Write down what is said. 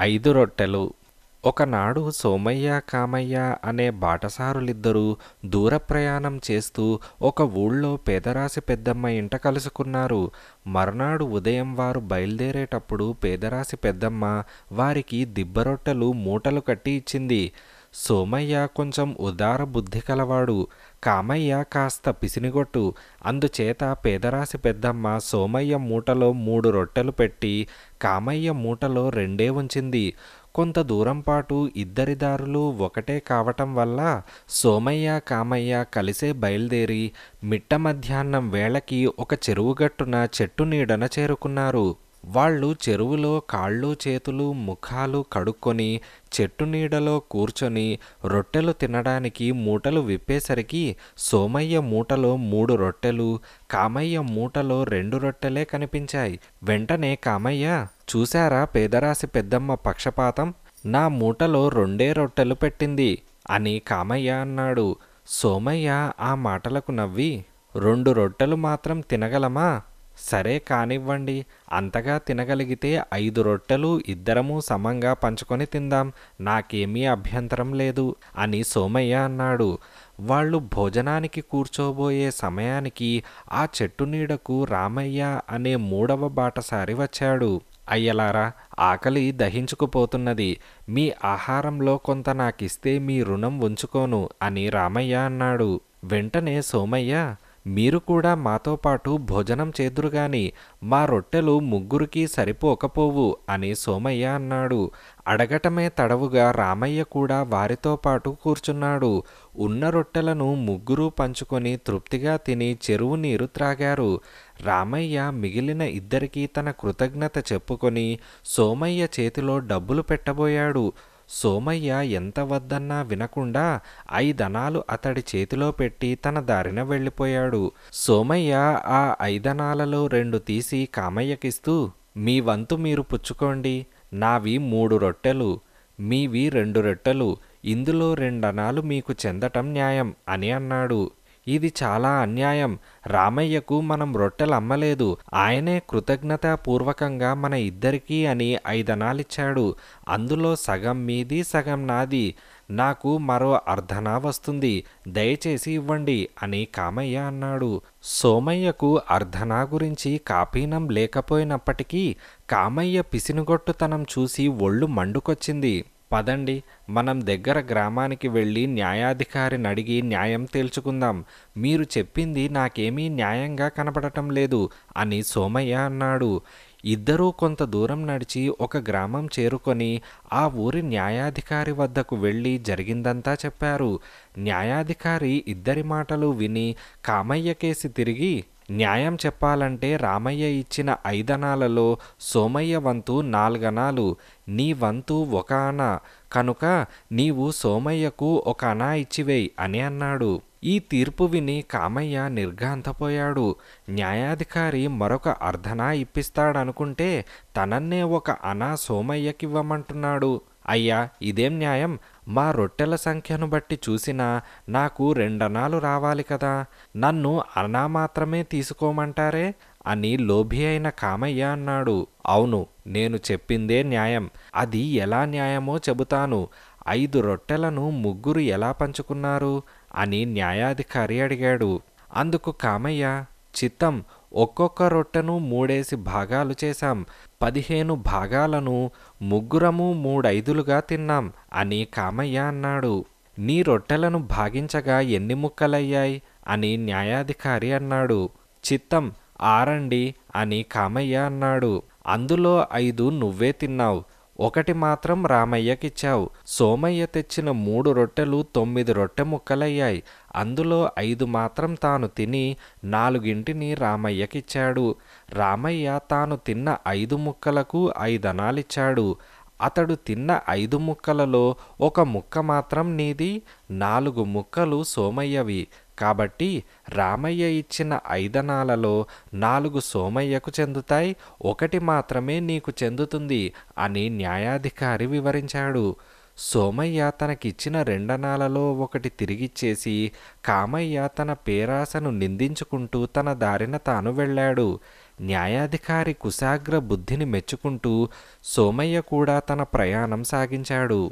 ఐదు రొట్టెలు. ఒకనాడు సోమయ్య కామయ్య అనే బాటసారులిద్దరూ దూర ప్రయాణం చేస్తూ ఒక ఊళ్ళో పేదరాశి పెద్దమ్మ ఇంట కలుసుకున్నారు. మర్నాడు ఉదయం వారు బయలుదేరేటప్పుడు పేదరాశి పెద్దమ్మ వారికి దిబ్బరొట్టెలు మూటలు కట్టి ఇచ్చింది. సోమయ్య కొంచెం ఉదార బుద్ధి కలవాడు. కామయ్య కాస్త పిసినిగొట్టు. అందుచేత పేదరాశి పెద్దమ్మ సోమయ్య మూటలో మూడు రొట్టెలు పెట్టి కామయ్య మూటలో రెండే ఉంచింది. కొంత దూరం పాటు ఇద్దరి దారులు ఒకటే కావటం వల్ల సోమయ్య కామయ్య కలిసే బయలుదేరి మిట్ట మధ్యాహ్నం వేళకి ఒక చెరువుగట్టున చెట్టు నీడన చేరుకున్నారు. వాళ్ళు చెరువులో కాళ్ళు చేతులు ముఖాలు కడుక్కొని చెట్టు నీడలో కూర్చొని రొట్టెలు తినడానికి మూటలు విప్పేసరికి సోమయ్య మూటలో మూడు రొట్టెలు కామయ్య మూటలో రెండు రొట్టెలే కనిపించాయి. వెంటనే కామయ్య చూశారా పేదరాశి పెద్దమ్మ పక్షపాతం? నా మూటలో రెండే రొట్టెలు పెట్టింది అని కామయ్య అన్నాడు. సోమయ్య ఆ మాటలకు నవ్వి రెండు రొట్టెలు మాత్రం తినగలమా? సరే కానివ్వండి అంతగా తినగలిగితే ఐదు రొట్టెలు ఇద్దరము సమంగా పంచుకొని తిందాం నాకేమీ అభ్యంతరం లేదు అని సోమయ్య అన్నాడు. వాళ్ళు భోజనానికి కూర్చోబోయే సమయానికి ఆ చెట్టు నీడకు రామయ్య అనే మూడవ బాటసారి వచ్చాడు. అయ్యలారా ఆకలి దహించుకుపోతున్నది. మీ ఆహారంలో కొంత నాకిస్తే మీ రుణం ఉంచుకోను అని రామయ్య అన్నాడు. వెంటనే సోమయ్య మీరు కూడా మాతో పాటు భోజనం చేదురుగాని మా రొట్టెలు ముగ్గురికి సరిపోకపోవు అని సోమయ్య అన్నాడు. అడగటమే తడవుగా రామయ్య కూడా వారితో పాటు కూర్చున్నాడు. ఉన్న రొట్టెలను ముగ్గురు పంచుకొని తృప్తిగా తిని చెరువు నీరు త్రాగారు. రామయ్య మిగిలిన ఇద్దరికీ తన కృతజ్ఞత చెప్పుకొని సోమయ్య చేతిలో డబ్బులు పెట్టబోయాడు. సోమయ్య ఎంత వద్దన్నా వినకుండా ఐదనాలు అతడి చేతిలో పెట్టి తన దారిన వెళ్ళిపోయాడు. సోమయ్య ఆ ఐదనాలలో రెండు తీసి కామయ్యకిస్తూ మీ వంతు మీరు పుచ్చుకోండి. నావి మూడు రొట్టెలు. మీవి రెండు రొట్టెలు. ఇందులో రెండనాలు మీకు చెందటం న్యాయం అని అన్నాడు. ఇది చాలా అన్యాయం. రామయ్యకు మనం రొట్టెలు అమ్మలేదు ఆయనే కృతజ్ఞతాపూర్వకంగా మన ఇద్దరికీ అని ఐదనాలిచ్చాడు. అందులో సగం మీది సగం నాది. నాకు మరో అర్ధనా వస్తుంది. దయచేసి ఇవ్వండి అని కామయ్య అన్నాడు. సోమయ్యకు అర్ధనా గురించి కాపీనం లేకపోయినప్పటికీ కామయ్య పిసినుగొట్టుతనం చూసి ఒళ్ళు మండుకొచ్చింది. పదండి మనం దగ్గర గ్రామానికి వెళ్ళి న్యాయాధికారిని అడిగి న్యాయం తేల్చుకుందాం. మీరు చెప్పింది నాకేమీ న్యాయంగా కనపడటం లేదు అని సోమయ్య అన్నాడు. ఇద్దరూ కొంత దూరం నడిచి ఒక గ్రామం చేరుకొని ఆ ఊరి న్యాయాధికారి వద్దకు వెళ్ళి జరిగిందంతా చెప్పారు. న్యాయాధికారి ఇద్దరి మాటలు విని కామయ్య కేసి తిరిగి న్యాయం చెప్పాలంటే రామయ్య ఇచ్చిన ఐదనాలలో సోమయ్య వంతు నాలుగనాలు నీ వంతు ఒక అన కనుక నీవు సోమయ్యకు ఒక అనా ఇచ్చివేయి అని అన్నాడు. ఈ తీర్పు విని కామయ్య నిర్ఘాంతపోయాడు. న్యాయాధికారి మరొక అర్ధనా ఇప్పిస్తాడనుకుంటే తనన్నే ఒక అనా సోమయ్యకివ్వమంటున్నాడు. అయ్యా ఇదేం న్యాయం? మా రొట్టెల సంఖ్యను బట్టి చూసినా నాకు రెండనాలు రావాలి కదా. నన్ను అనా మాత్రమే తీసుకోమంటారే? అని లోభి అయిన కామయ్య అన్నాడు. అవును నేను చెప్పిందే న్యాయం. అది ఎలా న్యాయమో చెబుతాను. ఐదు రొట్టెలను ముగ్గురు ఎలా పంచుకున్నారు? అని న్యాయాధికారి అడిగాడు. అందుకు కామయ్య చిత్తం ఒక్కొక్క రొట్టెను మూడేసి భాగాలు చేశాం. పదిహేను భాగాలను ముగ్గురము మూడైదులుగా తిన్నాం అని కామయ్య అన్నాడు. నీ రొట్టెలను భాగించగా ఎన్ని ముక్కలయ్యాయి? అని న్యాయాధికారి అన్నాడు. చిత్తం ఆరండి అని కామయ్య అన్నాడు. అందులో ఐదు నువ్వే తిన్నావు. ఒకటి మాత్రం రామయ్యకిచ్చావు. సోమయ్య తెచ్చిన మూడు రొట్టెలు తొమ్మిది రొట్టె ముక్కలయ్యాయి. అందులో ఐదు మాత్రం తాను తిని నాలుగింటిని రామయ్యకిచ్చాడు. రామయ్య తాను తిన్న ఐదు ముక్కలకు ఐదనాలిచ్చాడు. అతడు తిన్న ఐదు ముక్కలలో ఒక ముక్క మాత్రం నీది నాలుగు ముక్కలు సోమయ్యవి. కాబట్టి రామయ్య ఇచ్చిన ఐదనాలలో నాలుగు సోమయ్యకు చెందుతాయి ఒకటి మాత్రమే నీకు చెందుతుంది అని న్యాయాధికారి వివరించాడు. సోమయ్య తనకిచ్చిన రెండనాలలో ఒకటి తిరిగిచ్చేసి కామయ్య తన పేరాసను నిందించుకుంటూ తన దారిన తాను వెళ్ళాడు. న్యాయాధికారి కుశాగ్ర బుద్ధిని మెచ్చుకుంటూ సోమయ్య కూడా తన ప్రయాణం సాగించాడు.